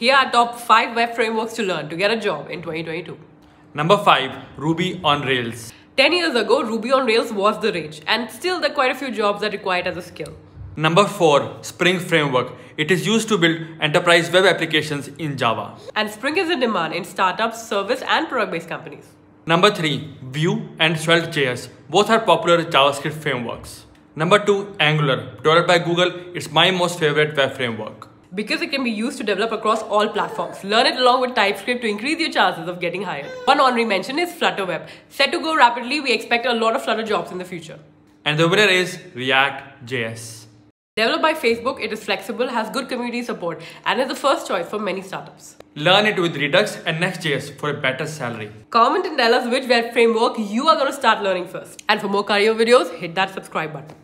Here are top 5 web frameworks to learn to get a job in 2022. Number 5. Ruby on Rails. 10 years ago, Ruby on Rails was the rage, and still there are quite a few jobs that require it as a skill. Number 4. Spring Framework. It is used to build enterprise web applications in Java. And Spring is in demand in startups, service, and product based companies. Number 3. Vue and Svelte.js. Both are popular JavaScript frameworks. Number 2. Angular. Developed by Google, it's my most favorite web framework. Because it can be used to develop across all platforms. Learn it along with TypeScript to increase your chances of getting hired. One honorary mention is Flutter Web. Set to grow rapidly, we expect a lot of Flutter jobs in the future. And the winner is React.js. Developed by Facebook, it is flexible, has good community support, and is the first choice for many startups. Learn it with Redux and Next.js for a better salary. Comment and tell us which web framework you are going to start learning first. And for more career videos, hit that subscribe button.